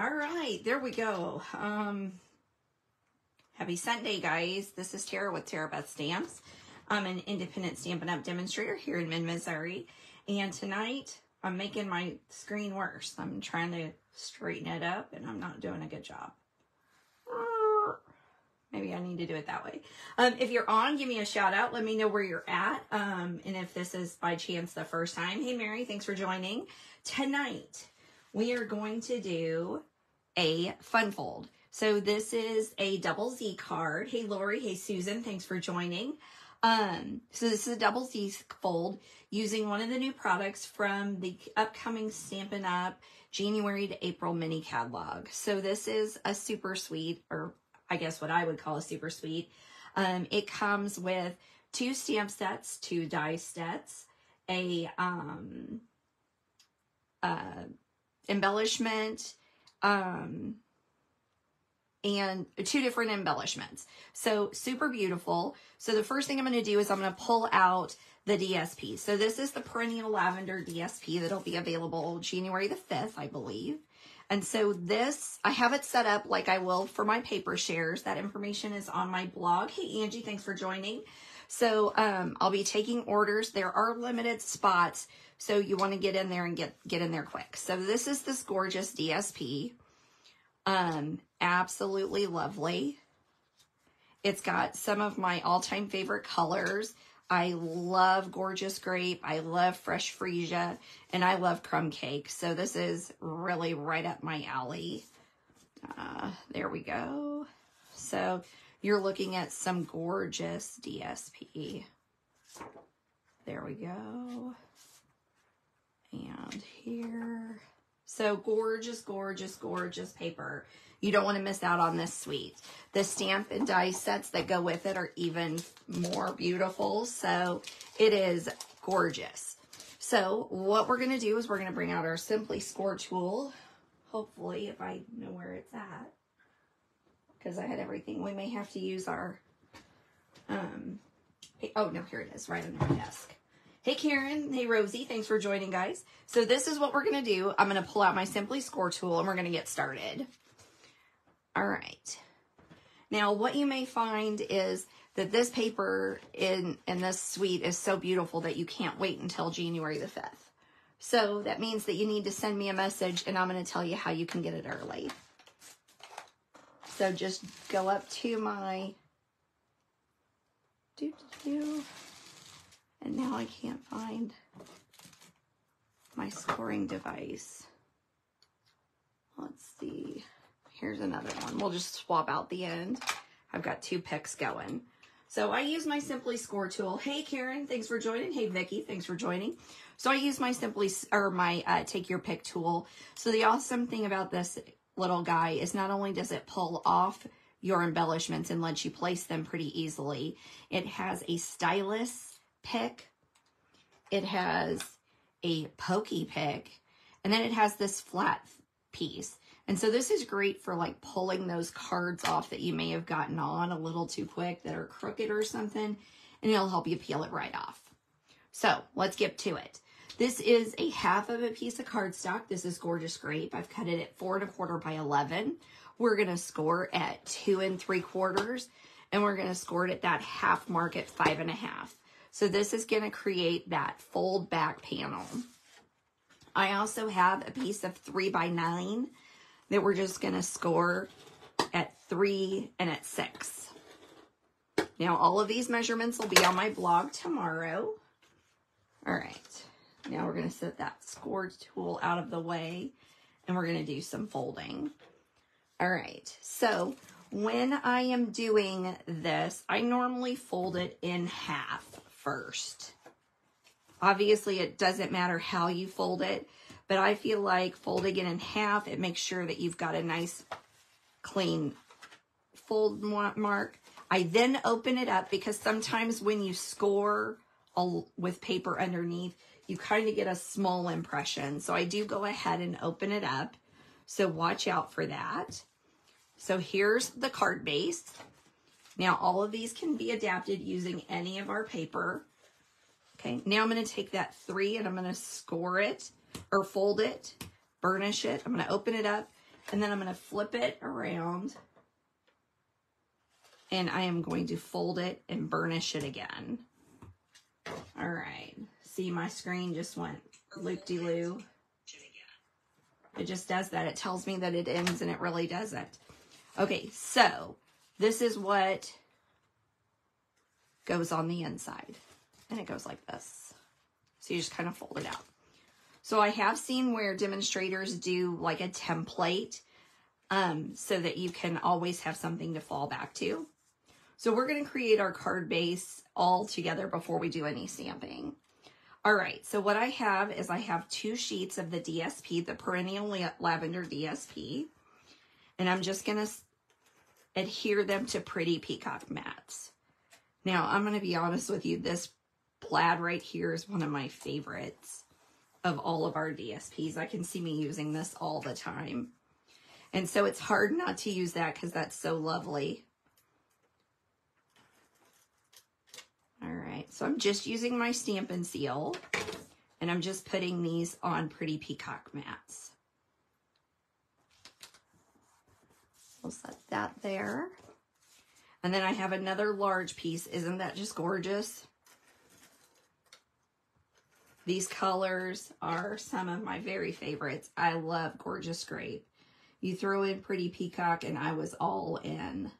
All right, there we go. Um, happy Sunday, guys. This is Tara with Tarabeth Stamps. I'm an independent Stampin' Up! demonstrator here in Mid, Missouri. And tonight, I'm making my screen worse. I'm trying to straighten it up, and I'm not doing a good job. Maybe I need to do it that way. Um, if you're on, give me a shout out. Let me know where you're at. Um, and if this is by chance the first time. Hey, Mary, thanks for joining. Tonight, we are going to do a fun fold. So this is a double Z card. Hey, Lori. Hey, Susan. Thanks for joining. Um, so this is a double Z fold using one of the new products from the upcoming Stampin' Up! January to April mini catalog. So this is a super sweet, or I guess what I would call a super sweet. Um, it comes with two stamp sets, two die sets, a um, uh, embellishment, um, and two different embellishments. So super beautiful. So the first thing I'm going to do is I'm going to pull out the DSP. So this is the Perennial Lavender DSP that'll be available January the 5th, I believe. And so this, I have it set up like I will for my paper shares. That information is on my blog. Hey, Angie, thanks for joining. So um, I'll be taking orders. There are limited spots, so you want to get in there and get, get in there quick. So this is this gorgeous DSP. Um, absolutely lovely. It's got some of my all-time favorite colors. I love Gorgeous Grape. I love Fresh Freesia. And I love Crumb Cake. So this is really right up my alley. Uh, there we go. So you're looking at some gorgeous DSP. There we go. And here. So gorgeous, gorgeous, gorgeous paper. You don't want to miss out on this suite. The stamp and die sets that go with it are even more beautiful. So it is gorgeous. So what we're going to do is we're going to bring out our Simply Score tool. Hopefully, if I know where it's at. Because I had everything. We may have to use our... Um, oh, no, here it is, right under my desk. Hey, Karen. Hey, Rosie. Thanks for joining, guys. So this is what we're going to do. I'm going to pull out my Simply Score tool, and we're going to get started. All right. Now, what you may find is that this paper in, in this suite is so beautiful that you can't wait until January the 5th. So that means that you need to send me a message and I'm going to tell you how you can get it early. So just go up to my do do do and now I can't find my scoring device. Let's see. Here's another one. We'll just swap out the end. I've got two picks going. So I use my Simply Score tool. Hey, Karen, thanks for joining. Hey, Vicki, thanks for joining. So I use my Simply, or my uh, Take Your Pick tool. So the awesome thing about this little guy is not only does it pull off your embellishments and lets you place them pretty easily, it has a stylus pick. It has a pokey pick. And then it has this flat piece. And so this is great for like pulling those cards off that you may have gotten on a little too quick that are crooked or something, and it'll help you peel it right off. So let's get to it. This is a half of a piece of cardstock. This is Gorgeous Grape. I've cut it at four and a quarter by 11. We're going to score at two and three quarters, and we're going to score it at that half mark at five and a half. So this is going to create that fold back panel. I also have a piece of three by nine that we're just going to score at three and at six. Now, all of these measurements will be on my blog tomorrow. All right. Now we're going to set that score tool out of the way and we're going to do some folding. All right. So when I am doing this, I normally fold it in half first. Obviously, it doesn't matter how you fold it but I feel like folding it in half, it makes sure that you've got a nice clean fold mark. I then open it up because sometimes when you score with paper underneath, you kind of get a small impression. So I do go ahead and open it up. So watch out for that. So here's the card base. Now all of these can be adapted using any of our paper. Okay, now I'm going to take that three and I'm going to score it or fold it, burnish it. I'm going to open it up And then I'm going to flip it around. And I am going to fold it and burnish it again. All right. See, my screen just went loop-de-loo. It just does that. It tells me that it ends and it really doesn't. Okay, so this is what goes on the inside. And it goes like this. So you just kind of fold it out. So I have seen where demonstrators do like a template um, so that you can always have something to fall back to. So we're going to create our card base all together before we do any stamping. All right, so what I have is I have two sheets of the DSP, the Perennial Lavender DSP, and I'm just going to adhere them to Pretty Peacock mats. Now, I'm going to be honest with you, this plaid right here is one of my favorites of all of our DSPs. I can see me using this all the time. And so it's hard not to use that because that's so lovely. All right, so I'm just using my Stampin' Seal and I'm just putting these on Pretty Peacock mats. We'll set that there. And then I have another large piece. Isn't that just gorgeous? These colors are some of my very favorites. I love Gorgeous Grape. You throw in Pretty Peacock and I was all in.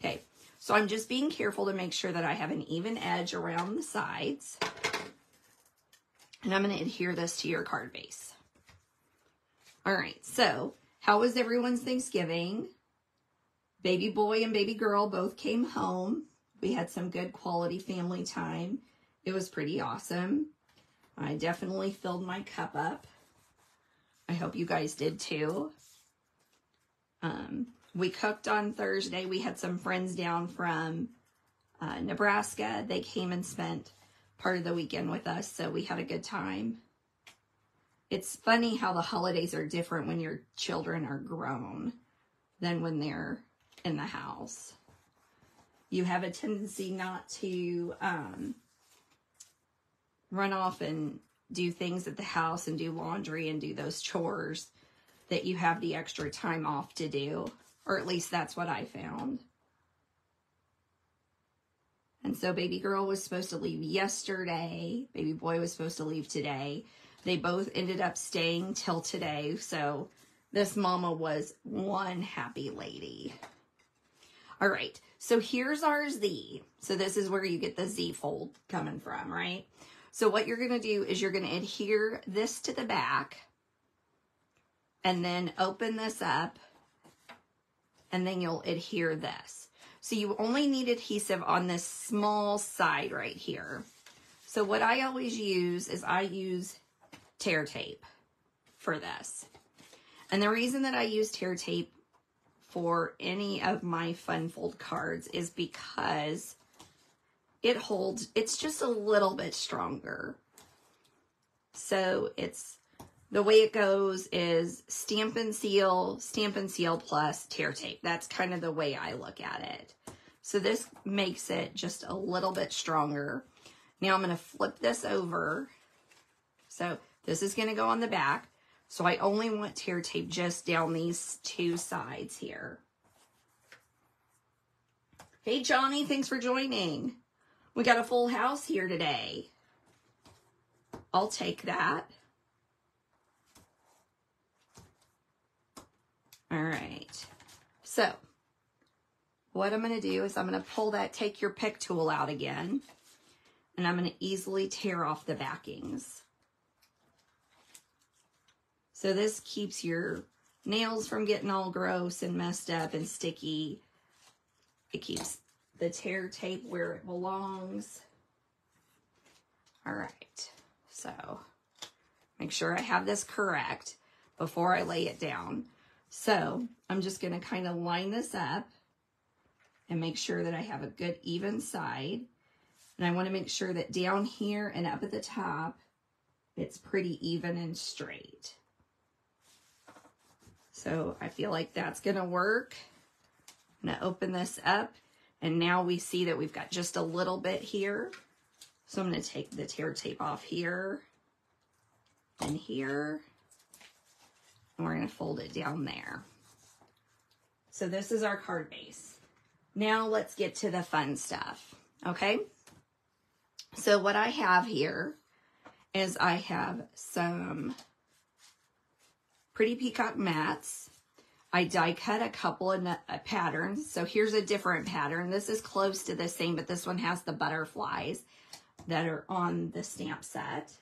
Okay, so I'm just being careful to make sure that I have an even edge around the sides. And I'm going to adhere this to your card base. All right, so how was everyone's Thanksgiving? Baby boy and baby girl both came home. We had some good quality family time. It was pretty awesome. I definitely filled my cup up. I hope you guys did too. Um, we cooked on Thursday. We had some friends down from uh, Nebraska. They came and spent part of the weekend with us, so we had a good time. It's funny how the holidays are different when your children are grown than when they're in the house. You have a tendency not to um, run off and do things at the house and do laundry and do those chores that you have the extra time off to do. Or at least that's what I found. And so baby girl was supposed to leave yesterday. Baby boy was supposed to leave today. They both ended up staying till today. So this mama was one happy lady. All right. So here's our Z. So this is where you get the Z fold coming from, right? So what you're to do is you're to adhere this to the back and then open this up and then you'll adhere this. So you only need adhesive on this small side right here. So what I always use is I use tear tape for this. And the reason that I use tear tape for any of my fun fold cards is because it holds, it's just a little bit stronger. So it's, the way it goes is Stampin' Seal, Stampin' Seal plus tear tape. That's kind of the way I look at it. So this makes it just a little bit stronger. Now I'm going to flip this over. So this is going to go on the back. So I only want tear tape just down these two sides here. Hey, Johnny, thanks for joining. We got a full house here today. I'll take that. All right. So what I'm going to do is I'm going to pull that, take your pick tool out again, and I'm going to easily tear off the backings. So this keeps your nails from getting all gross and messed up and sticky. It keeps the tear tape where it belongs. All right, so make sure I have this correct before I lay it down. So I'm just gonna kind of line this up and make sure that I have a good even side. And I wanna make sure that down here and up at the top, it's pretty even and straight. So I feel like that's gonna work. I'm gonna open this up and now we see that we've got just a little bit here. So I'm to take the tear tape off here and here. And we're to fold it down there. So this is our card base. Now let's get to the fun stuff. Okay. So what I have here is I have some Pretty Peacock mats. I die cut a couple of patterns. So here's a different pattern. This is close to the same, but this one has the butterflies that are on the stamp set.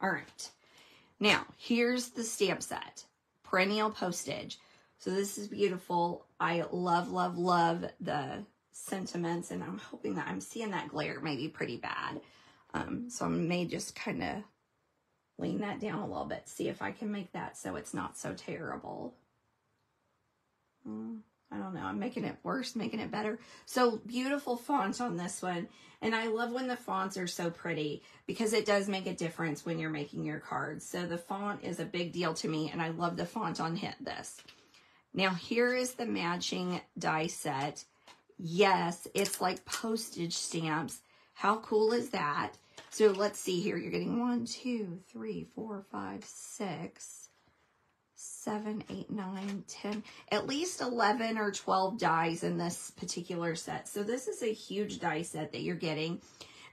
All right. Now, here's the stamp set. Perennial postage. So this is beautiful. I love, love, love the sentiments, and I'm hoping that I'm seeing that glare maybe pretty bad. Um, so I may just kind of lean that down a little bit, see if I can make that so it's not so terrible. Mm, I don't know, I'm making it worse, making it better. So beautiful font on this one. And I love when the fonts are so pretty because it does make a difference when you're making your cards. So the font is a big deal to me and I love the font on hit this. Now here is the matching die set. Yes, it's like postage stamps. How cool is that? So let's see here. You're getting one, two, three, four, five, six, seven, eight, nine, ten, at least 11 or 12 dies in this particular set. So this is a huge die set that you're getting.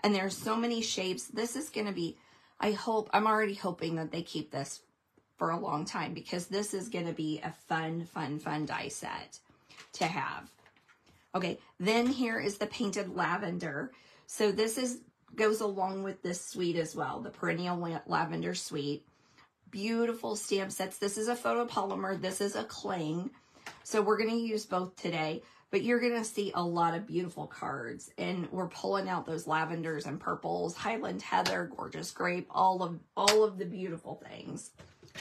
And there's so many shapes. This is going to be, I hope, I'm already hoping that they keep this for a long time because this is going to be a fun, fun, fun die set to have. Okay, then here is the painted lavender. So this is goes along with this suite as well, the perennial lavender suite. Beautiful stamp sets. This is a photopolymer. This is a cling. So we're going to use both today, but you're going to see a lot of beautiful cards. And we're pulling out those lavenders and purples, Highland Heather, Gorgeous Grape, all of, all of the beautiful things.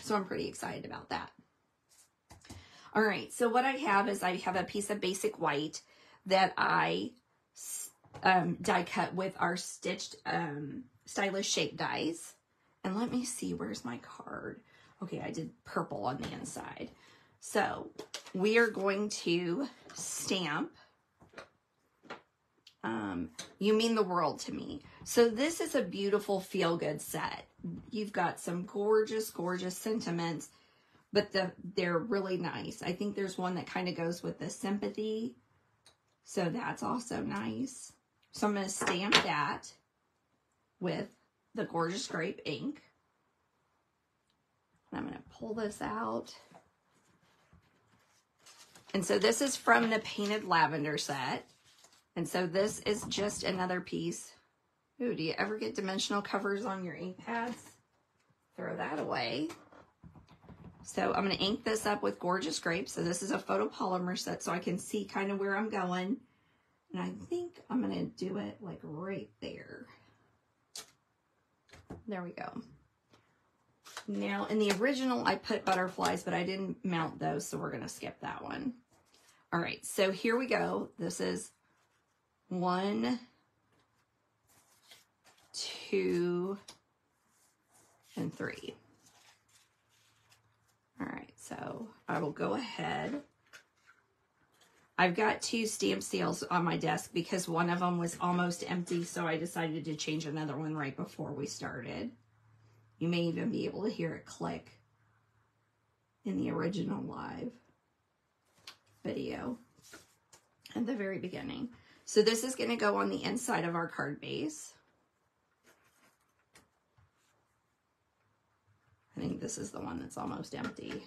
So I'm pretty excited about that. All right, so what I have is I have a piece of basic white that I um, die cut with our stitched um, stylish shape dies. And let me see, where's my card? Okay, I did purple on the inside. So we are going to stamp um, You Mean the World to Me. So this is a beautiful feel-good set. You've got some gorgeous, gorgeous sentiments, but the, they're really nice. I think there's one that kind of goes with the sympathy. So that's also nice. So I'm going to stamp that with the Gorgeous Grape ink. And I'm going to pull this out. And so this is from the Painted Lavender set. And so this is just another piece. Ooh, do you ever get dimensional covers on your ink pads? Throw that away. So I'm going to ink this up with Gorgeous Grape. So this is a photopolymer set so I can see kind of where I'm going. And I think I'm going to do it like right there. There we go. Now, in the original, I put butterflies, but I didn't mount those, so we're going to skip that one. All right, so here we go. This is one, two, and three. All right, so I will go ahead I've got two stamp seals on my desk because one of them was almost empty, so I decided to change another one right before we started. You may even be able to hear it click in the original live video at the very beginning. So this is going to go on the inside of our card base. I think this is the one that's almost empty.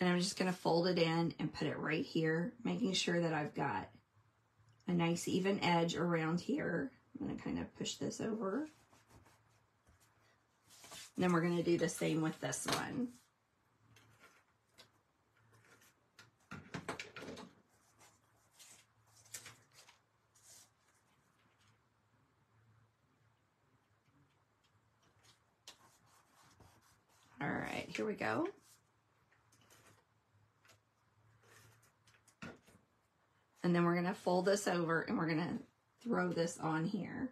And I'm just going to fold it in and put it right here, making sure that I've got a nice even edge around here. I'm going to kind of push this over. And then we're going to do the same with this one. All right, here we go. And then we're going to fold this over and we're going to throw this on here.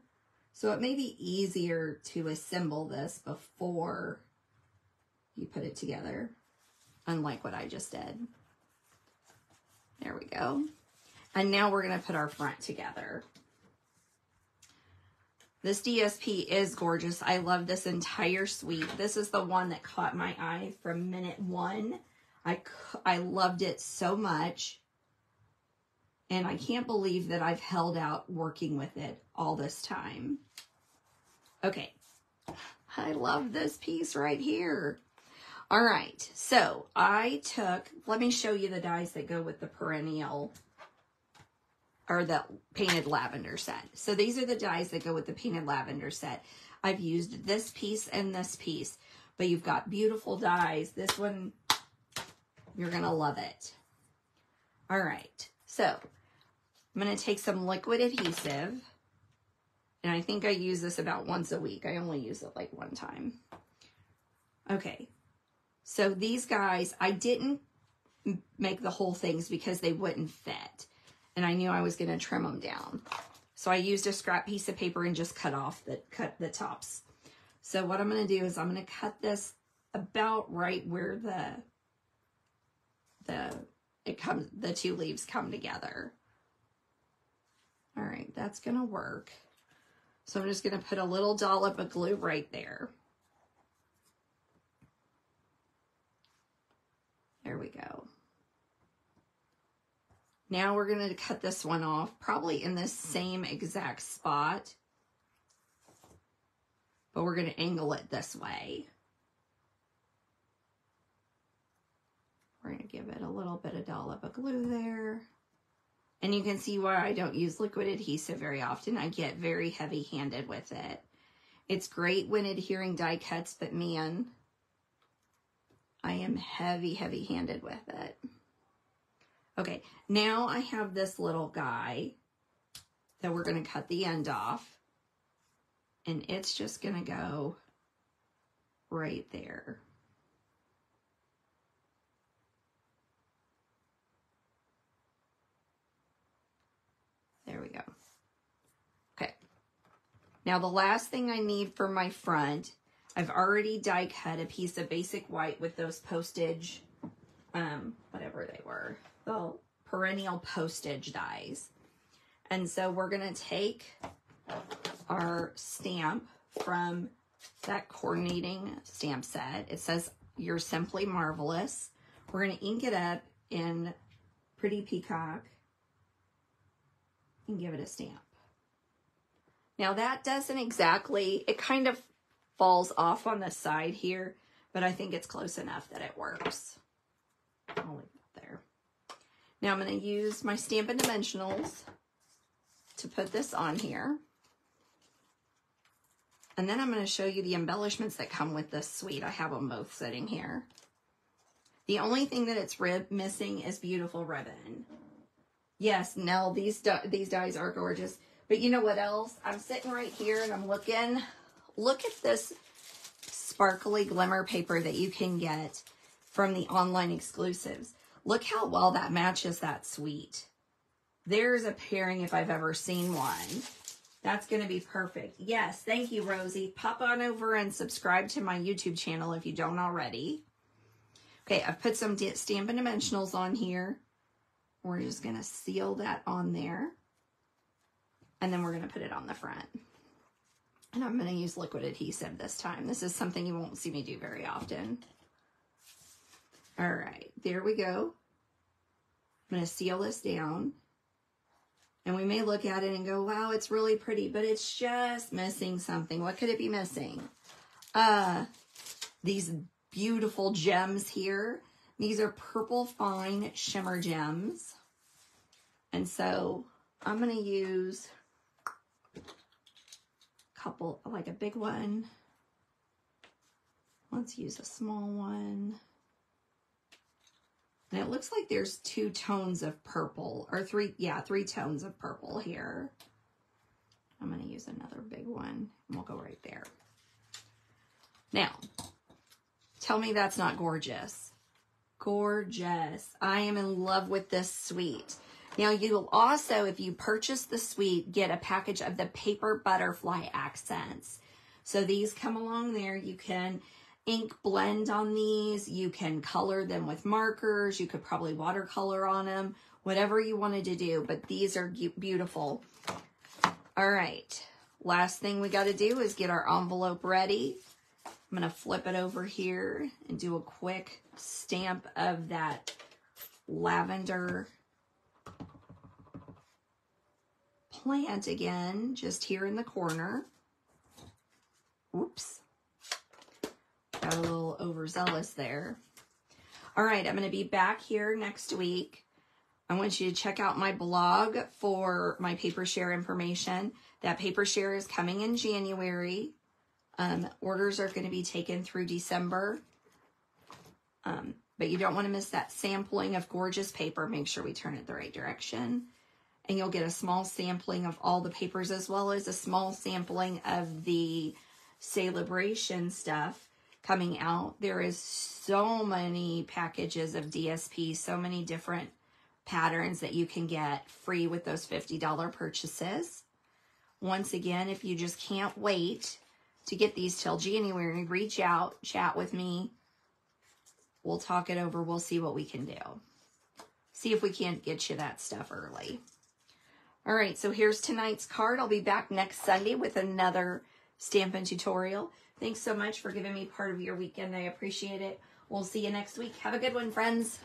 So it may be easier to assemble this before you put it together, unlike what I just did. There we go. And now we're going to put our front together. This DSP is gorgeous. I love this entire suite. This is the one that caught my eye from minute one. I, I loved it so much. And I can't believe that I've held out working with it all this time. Okay. I love this piece right here. All right. So I took, let me show you the dies that go with the perennial or the painted lavender set. So these are the dies that go with the painted lavender set. I've used this piece and this piece, but you've got beautiful dies. This one, you're going to love it. All right. So I'm going to take some liquid adhesive. And I think I use this about once a week. I only use it like one time. Okay. So these guys, I didn't make the whole things because they wouldn't fit. And I knew I was going to trim them down. So I used a scrap piece of paper and just cut off the, cut the tops. So what I'm going to do is I'm going to cut this about right where the, the, it comes, the two leaves come together. All right, that's gonna work. So I'm just gonna put a little dollop of glue right there. There we go. Now we're gonna cut this one off, probably in the same exact spot, but we're gonna angle it this way. We're gonna give it a little bit of dollop of glue there. And you can see why I don't use liquid adhesive very often. I get very heavy handed with it. It's great when adhering die cuts, but man, I am heavy, heavy handed with it. Okay, now I have this little guy that we're going to cut the end off. And it's just going to go right there. There we go. Okay. Now the last thing I need for my front, I've already die cut a piece of basic white with those postage, um, whatever they were, the perennial postage dies. And so we're going to take our stamp from that coordinating stamp set. It says, You're Simply Marvelous. We're going to ink it up in Pretty Peacock and give it a stamp. Now that doesn't exactly, it kind of falls off on the side here, but I think it's close enough that it works. I'll leave it there. Now I'm going to use my Stampin' Dimensionals to put this on here. And then I'm going to show you the embellishments that come with this suite. I have them both sitting here. The only thing that it's missing is beautiful ribbon. Yes, Nell, these these dies are gorgeous. But you know what else? I'm sitting right here and I'm looking. Look at this sparkly glimmer paper that you can get from the online exclusives. Look how well that matches that suite. There's a pairing if I've ever seen one. That's going to be perfect. Yes, thank you, Rosie. Pop on over and subscribe to my YouTube channel if you don't already. Okay, I've put some Stampin' Dimensionals on here. We're just going to seal that on there. And then we're going to put it on the front. And I'm going to use liquid adhesive this time. This is something you won't see me do very often. All right, there we go. I'm going to seal this down. And we may look at it and go, wow, it's really pretty, but it's just missing something. What could it be missing? Uh, these beautiful gems here. These are purple fine shimmer gems. And so I'm going to use a couple, like a big one. Let's use a small one. And it looks like there's two tones of purple, or three, yeah, three tones of purple here. I'm going to use another big one, and we'll go right there. Now, tell me that's not gorgeous. Gorgeous. I am in love with this suite. Now you'll also, if you purchase the suite, get a package of the paper butterfly accents. So these come along there. You can ink blend on these. You can color them with markers. You could probably watercolor on them, whatever you wanted to do. But these are beautiful. All right, last thing we got to do is get our envelope ready. I'm going to flip it over here and do a quick stamp of that lavender plant again, just here in the corner. Oops. Got a little overzealous there. All right, I'm going to be back here next week. I want you to check out my blog for my paper share information. That paper share is coming in January. Um, orders are going to be taken through December. Um, but you don't want to miss that sampling of gorgeous paper. Make sure we turn it the right direction. And you'll get a small sampling of all the papers as well as a small sampling of the celebration stuff coming out. There is so many packages of DSP, so many different patterns that you can get free with those $50 purchases. Once again, if you just can't wait to get these till January, reach out, chat with me. We'll talk it over. We'll see what we can do. See if we can't get you that stuff early. All right, so here's tonight's card. I'll be back next Sunday with another Stampin' tutorial. Thanks so much for giving me part of your weekend. I appreciate it. We'll see you next week. Have a good one, friends.